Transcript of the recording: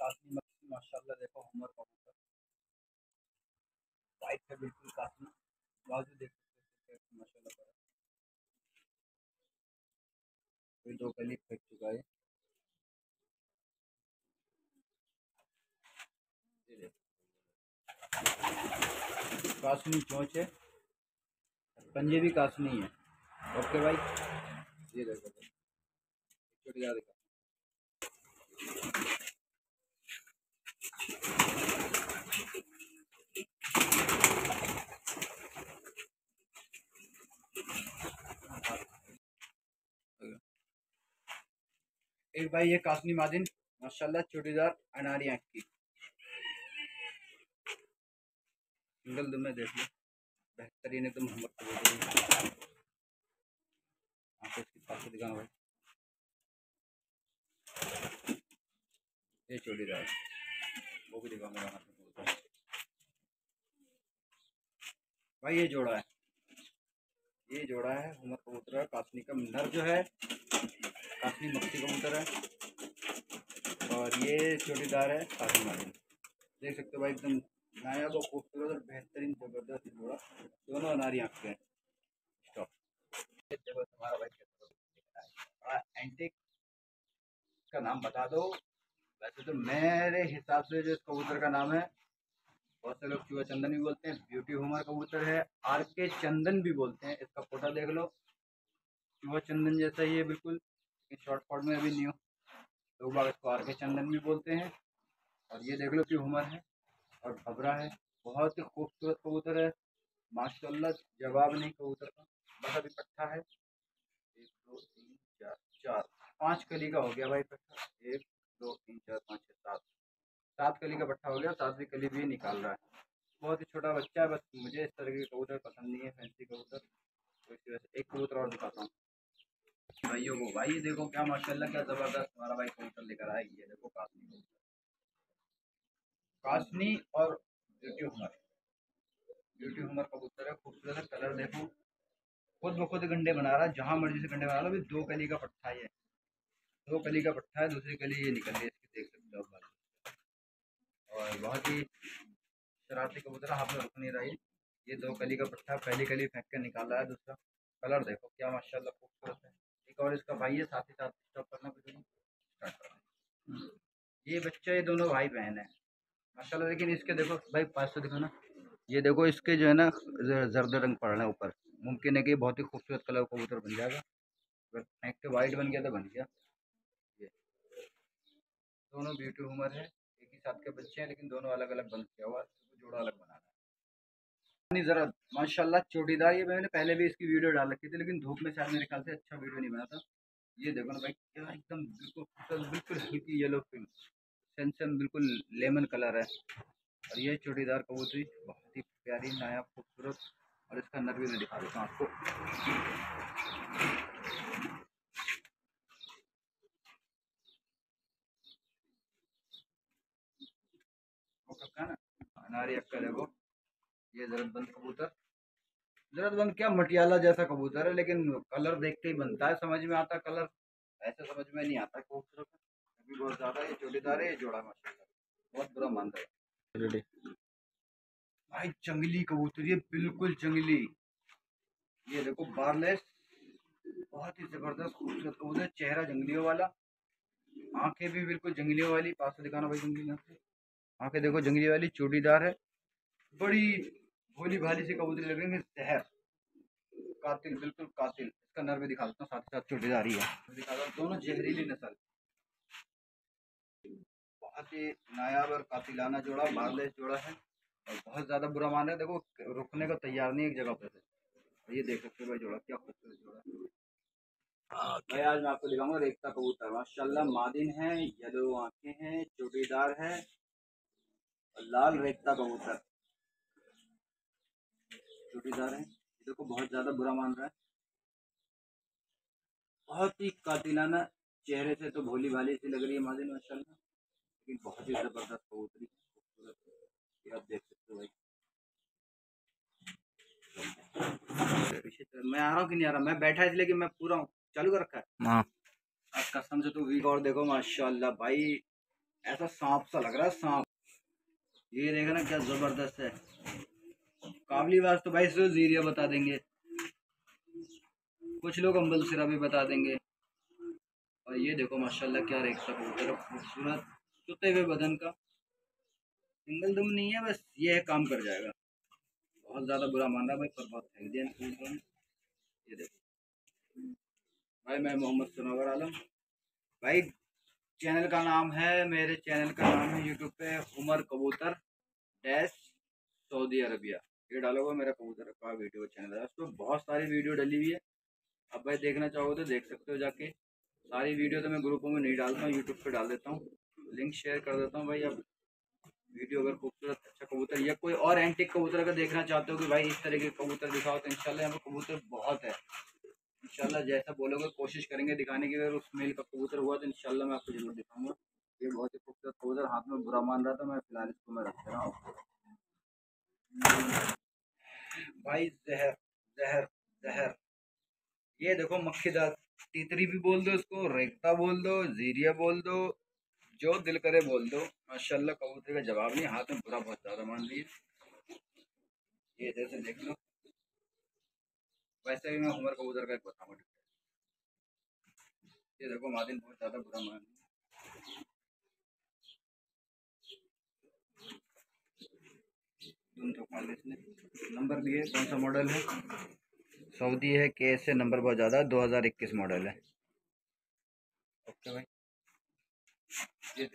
काफ़ी माशाल्लाह देखो हमर कबूतर वाइट है बिल्कुल बाजू देख सकते माशाल्लाह पर कोई दो कली फेंक चुका है। कासनी चोंच है। पंजे भी कासनी है। ओके भाई, ये देखो। छोटी ज़्यादा एक भाई, ये कासनी मादिन माशाल्लाह चोटीदार अनारी आँख की। सिंगल दम में देख लो। बेहतरीन एकदम हम आपको इसकी पास दिखाना भाई। ये चोटीदार वो भी दिखाऊँगा भाई, ये जोड़ा है। ये जोड़ा है उमर कबूतर है कासनी का नर जो है काफ़ी मक्खी कबूतर है। और ये चोटीदार है काफ़ी मालिन देख सकते हो भाई, एकदम नायाब और खूबसूरत और बेहतरीन ज़बरदस्त जोड़ा। दोनों अनारी आँख के हैं। स्टॉप भाई एंटिक का नाम बता दो। वैसे तो मेरे हिसाब से जो इस कबूतर का नाम है, बहुत से लोग चूहा चंदन भी बोलते हैं, ब्यूटी हुमर कबूतर है आर के चंदन भी बोलते हैं, इसका फ़ोटो देख लो। चूहा चंदन जैसा ही है बिल्कुल शॉर्ट फॉर्म में अभी हो लोग बाग इसको आर के चंदन भी बोलते हैं, और ये देख लो कि हुमर है, और भबरा है, बहुत ही खूबसूरत कबूतर है। माशाल्लाह, जवाब नहीं कबूतर का अभी पट्टा है। एक, दो, तीन, चार चार, पाँच कली का हो गया भाई पट्टा, एक दो, तीन, चार, पाँच छः सात। सात कली का पट्टा हो गया, सातवीं कली भी निकाल रहा है। बहुत ही छोटा बच्चा है, बस मुझे इस तरह के कबूतर पसंद नहीं है फैंसी कबूतर। तो इसकी वजह से एक कबूतर और दिखाता हूँ। भाइयों को, भाई देखो क्या माशाल्लाह, क्या ज़बरदस्त हमारा भाई कबूतर लेकर आया, ये देखो कासनी काशनी और ब्यूटी हुमर ब्यूटी हुमर कबूतर है, खूबसूरत है कलर देखो। खुद ब खुद गंडे बना रहा है, जहाँ मर्ज़ी से गंडे बना रहा है दो कली का पट्टा है दो कली का पट्टा है, दूसरी कली ये निकल रही है, इसकी देख सकते हो और बहुत ही शरारती कबूतर हाथ में रुक नहीं रही ये। दो कली का पट्टा, पहली कली फेंक कर निकाल है, दूसरा कलर देखो, क्या माशाल्लाह खूबसूरत है। एक और इसका भाई है, साथ ही साथ स्टॉप करना करना ये बच्चा, ये दोनों भाई बहन है। माशाल्लाह, लेकिन इसके देखो, भाई पास से देखो ना ये देखो, इसके जो है ना जर्द रंग पड़ रहे हैं ऊपर। मुमकिन है कि बहुत ही खूबसूरत कलर कबूतर बन जाएगा। अगर फेंक के वाइट बन गया तो बन गया। दोनों ब्यूटी हुमर है, एक ही साथ के बच्चे हैं, लेकिन दोनों अलग अलग बंद किया हुआ है जोड़ा अलग बना नहीं, ज़रा माशाल्लाह चोटीदार, ये मैंने पहले भी इसकी वीडियो डाल रखी थी, लेकिन धूप में शायद मेरे ख्याल से अच्छा वीडियो नहीं बना था। ये देखो ना भाई, क्या एकदम बिल्कुल बिल्कुल हल्की येलो पिंक सेंसन बिल्कुल लेमन कलर है। और ये चोटीदार कबूतरी, बहुत ही प्यारी नया खूबसूरत, और इसका नर भी मैं दिखा देता हूँ आपको। नारी अक्का देखो ये जरदबंद कबूतर। जरदबंद क्या? मटियाला जैसा कबूतर है लेकिन कलर देख के ही बनता है। समझ में आता कलर ऐसे समझ में नहीं आता खूबसूरत अभी बहुत ज़्यादा ये जोड़ीदार है ये जोड़ा माशाल्लाह बहुत बुरा मानता है। भाई जंगली कबूतर ये बिल्कुल जंगली। ये देखो बारलेस बहुत ही ज़बरदस्त खूबसूरत कबूतर चेहरा जंगलियों वाला। आँखें भी बिल्कुल जंगलियों वाली पास से दिखाना भाई जंगली आँखें आँखें देखो जंगली वाली चोटीदार है। बड़ी भोली भाली सी कबूतरी लगेंगे जहर। कातिल बिल्कुल कातिल। इसका नर भी दिखा देता हूँ साथ ही साथ चोटीदारी है दिखा दो दोनों जहरीली नस्ल। बहुत ही नायाब और कातिलाना जोड़ा बारलेस जोड़ा है और बहुत ज़्यादा बुरा मान है। देखो रुकने को तैयार नहीं एक जगह पे से। ये देख सकते हो भाई जोड़ा क्या खूबसूरत जोड़ा भाई आज मैं आपको दिखाऊँगा रेखता कबूतर। माशाल्लाह मादिन है येलो आँखें हैं चोटीदार है। और लाल रेखता कबूतर चोटीदार है। देखो बहुत ज़्यादा बुरा मान रहा है। बहुत ही कातिलाना चेहरे से तो भोली भाली सी लग रही है मादिन माशाल्लाह। लेकिन बहुत ही ज़बरदस्त कबूतरी खूबसूरत आप देख सकते हो भाई। मैं आ रहा हूँ कि नहीं आ रहा? मैं बैठा इसलिए कि मैं पूरा हूँ। चालू कर रखा है। हाँ। कसम से तू वीक और देखो माशाल्लाह भाई। ऐसा सांप सा लग रहा है सांप। ये देखा ना क्या ज़बरदस्त है। काबली बाज तो भाई सो जीरिया बता देंगे। कुछ लोग अम्बल सिरा भी बता देंगे। और ये देखो माशाल्लाह क्या रेखता कबूतर खूबसूरत चुते हुए बदन का। सिंगल दम नहीं है, बस ये है काम कर जाएगा। बहुत ज़्यादा बुरा मान रहा भाई, पर बहुत फेंक दिया ये देखो। भाई मैं मोहम्मद सनोवर आलम। भाई चैनल का नाम है, मेरे चैनल का नाम है यूट्यूब पे उमर कबूतर। डैश सऊदी अरबिया ये डालोगे मेरा कबूतर का वीडियो चैनल है। उसमें बहुत सारी वीडियो डली हुई है। अब भाई देखना चाहोगे तो देख सकते हो जाके। सारी वीडियो तो मैं ग्रुपों में नहीं डालता हूँ यूट्यूब पे डाल देता हूँ। लिंक शेयर कर देता हूँ भाई। अब वीडियो अगर खूबसूरत अच्छा कबूतर या कोई और एंटिक कबूतर अगर देखना चाहते हो कि भाई इस तरह के कबूतर दिखाओ तो इंशाल्लाह यहाँ पर कबूतर बहुत है। इंशाल्लाह जैसा बोलोगे कोशिश करेंगे दिखाने की। अगर उस मेल का कबूतर हुआ तो इंशाल्लाह मैं आपको ज़रूर दिखाऊँगा। ये बहुत ही खूबसूरत कबूतर हाथ में बुरा मान रहा था, मैं फ़िलहाल इसको मैं रख रहा हूँ। भाई जहर जहर जहर। ये देखो मक्खीदार तीतरी भी बोल दो इसको रेखता बोल दो, जीरिया बोल दो, जो दिल करे बोल दो। माशाल्लाह, कबूतर का जवाब नहीं, हाथ में बुरा बहुत ज़्यादा मान लिए ये जैसे देख लो। वैसे भी मैं उमर कबूतर का एक बताऊँ। ये देखो मादिन बहुत ज़्यादा बुरा मान नंबर भी है कौन सा मॉडल है? सऊदी है के से नंबर बहुत ज़्यादा, दो हज़ार इक्कीस मॉडल है। ओके भाई। ये